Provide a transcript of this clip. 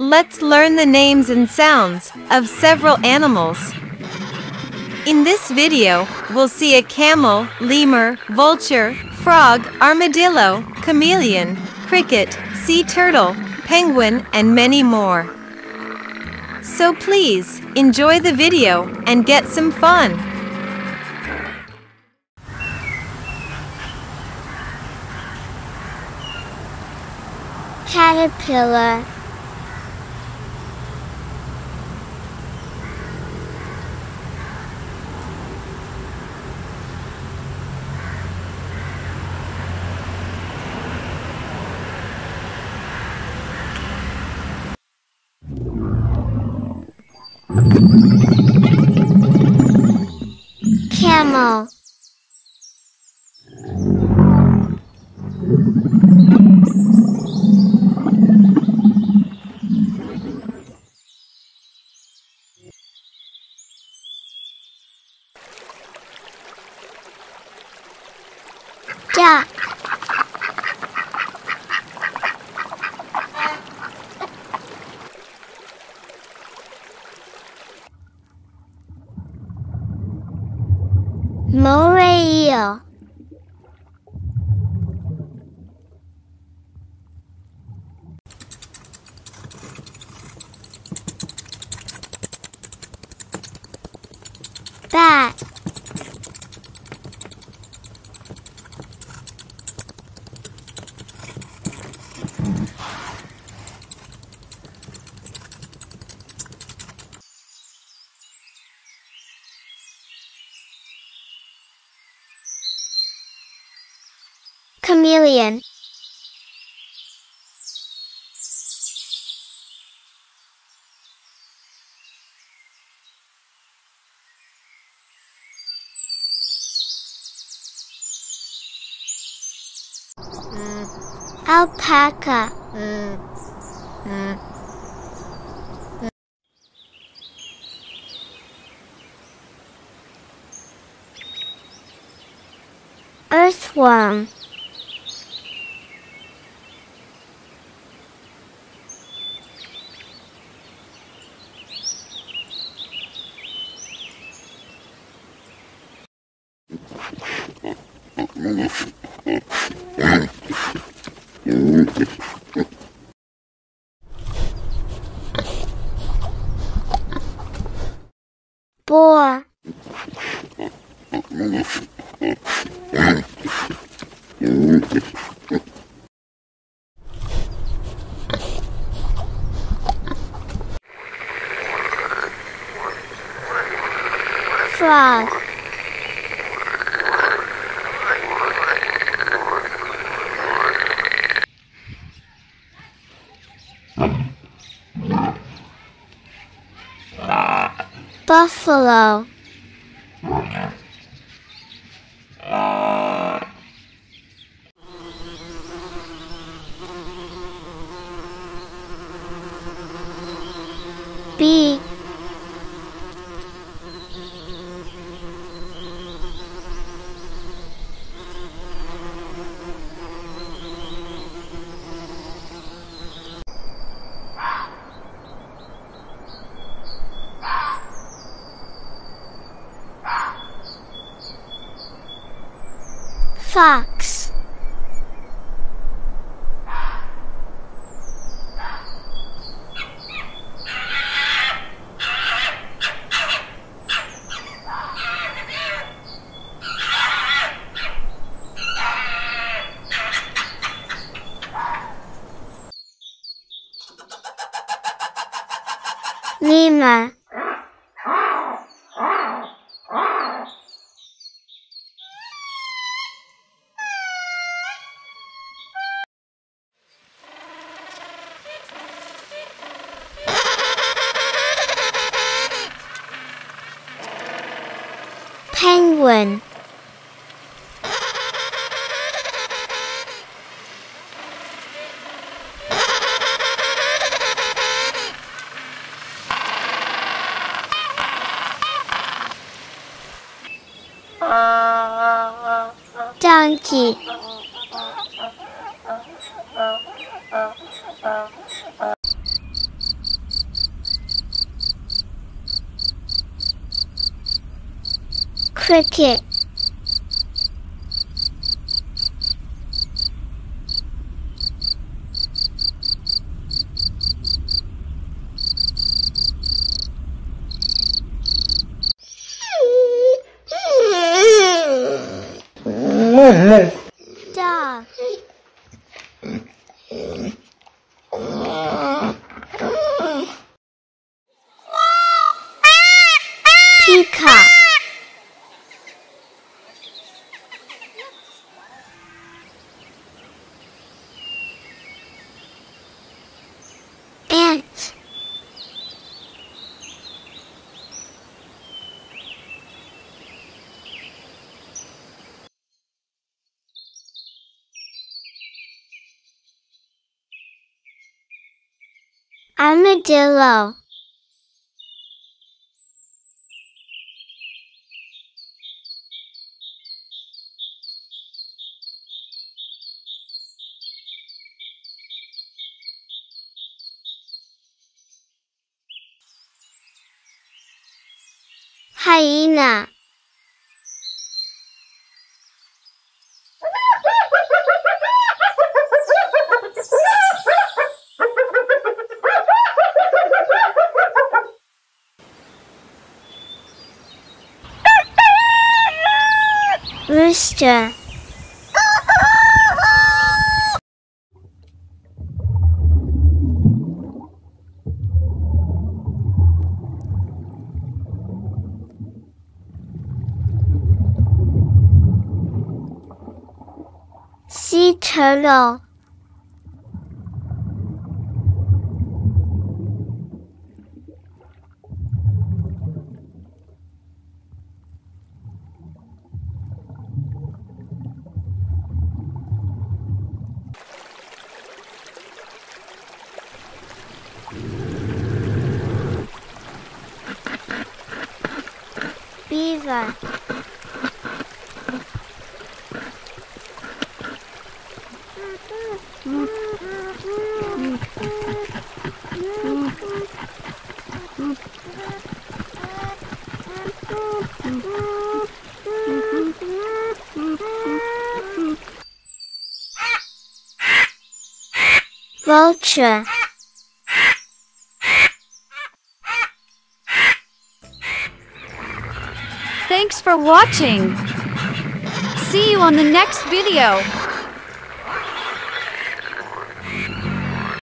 Let's learn the names and sounds of several animals. In this video, we'll see a camel, lemur, vulture, frog, armadillo, chameleon, cricket, sea turtle, penguin, and many more. So please, enjoy the video and get some fun. Caterpillar Camel Eel Chameleon. Alpaca. Earthworm Boar Frog Buffalo Fox. Lemur Penguin. Donkey cricket, ant, armadillo, ハイナ。Rooster. Turtle, beaver, vulture. Thanks for watching. See you on the next video.